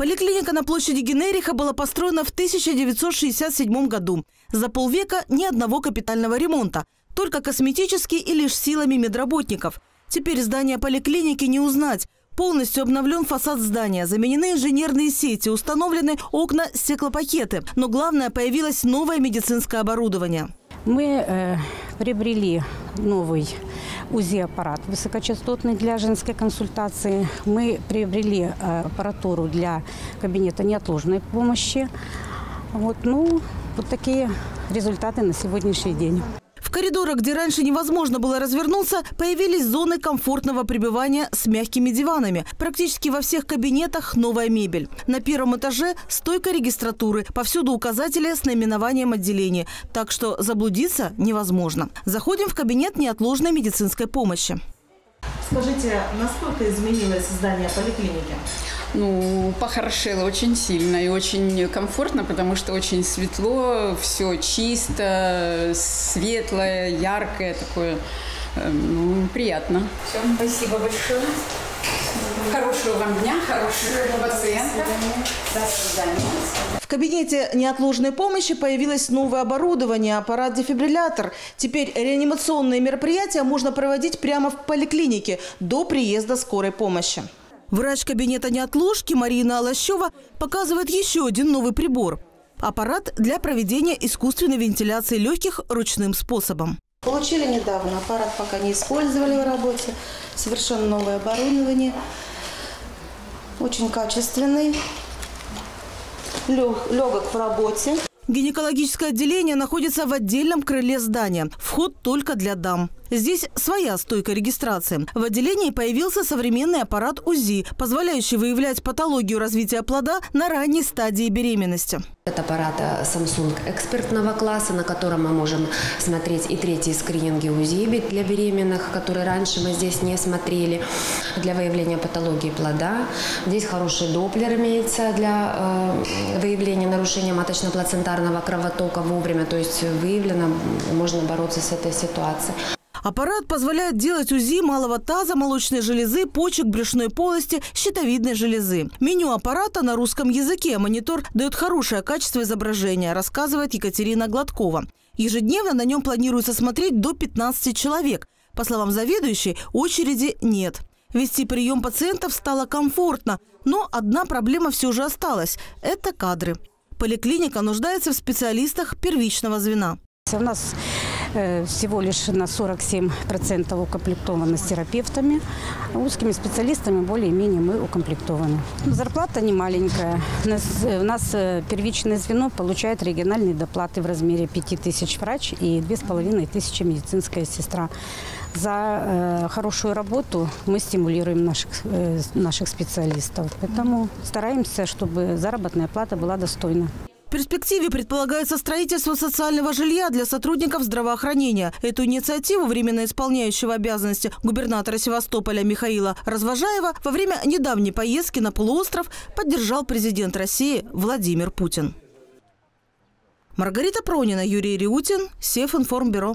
Поликлиника на площади Генериха была построена в 1967 году. За полвека ни одного капитального ремонта, только косметический и лишь силами медработников. Теперь здание поликлиники не узнать. Полностью обновлен фасад здания, заменены инженерные сети, установлены окна-стеклопакеты. Но главное, появилось новое медицинское оборудование. Мы э, приобрели новый УЗИ-аппарат высокочастотный для женской консультации. Мы приобрели э, аппаратуру для кабинета неотложной помощи. Вот, ну, вот такие результаты на сегодняшний день. В коридорах, где раньше невозможно было развернуться, появились зоны комфортного пребывания с мягкими диванами. Практически во всех кабинетах новая мебель. На первом этаже стойка регистратуры. Повсюду указатели с наименованием отделения. Так что заблудиться невозможно. Заходим в кабинет неотложной медицинской помощи. Скажите, насколько изменилось здание поликлиники? Ну, похорошело очень сильно и очень комфортно, потому что очень светло, все чисто, светлое, яркое такое. Ну, приятно. Все, спасибо большое. Хорошего вам дня, хорошего пациента. До свидания. В кабинете неотложной помощи появилось новое оборудование – аппарат-дефибриллятор. Теперь реанимационные мероприятия можно проводить прямо в поликлинике до приезда скорой помощи. Врач кабинета неотложки Марина Алащева показывает еще один новый прибор – аппарат для проведения искусственной вентиляции легких ручным способом. Получили недавно, аппарат пока не использовали в работе, совершенно новое оборудование, очень качественный, легок в работе. Гинекологическое отделение находится в отдельном крыле здания. Вход только для дам. Здесь своя стойка регистрации. В отделении появился современный аппарат УЗИ, позволяющий выявлять патологию развития плода на ранней стадии беременности. Это аппарат Samsung экспертного класса, на котором мы можем смотреть и третьи скрининги УЗИ для беременных, которые раньше мы здесь не смотрели, для выявления патологии плода. Здесь хороший доплер имеется для э, выявления нарушения маточно-плацентарного кровотока вовремя, то есть выявлено, можно бороться с этой ситуацией. Аппарат позволяет делать УЗИ малого таза, молочной железы, почек, брюшной полости, щитовидной железы. Меню аппарата на русском языке. Монитор дает хорошее качество изображения, рассказывает Екатерина Гладкова. Ежедневно на нем планируется смотреть до 15 человек. По словам заведующей, очереди нет. Вести прием пациентов стало комфортно, но одна проблема все же осталась – это кадры. Поликлиника нуждается в специалистах первичного звена. У нас всего лишь на 47% укомплектованы с терапевтами. Узкими специалистами более-менее мы укомплектованы. Зарплата не маленькая. У нас, у нас э, первичное звено получает региональные доплаты в размере 5 тысяч врач и 2500 медицинская сестра. За э, хорошую работу мы стимулируем наших, э, наших специалистов. Поэтому стараемся, чтобы заработная плата была достойна. В перспективе предполагается строительство социального жилья для сотрудников здравоохранения. Эту инициативу временно исполняющего обязанности губернатора Севастополя Михаила Развожаева во время недавней поездки на полуостров поддержал президент России Владимир Путин. Маргарита Пронина, Юрий Риутин, Севинформбюро.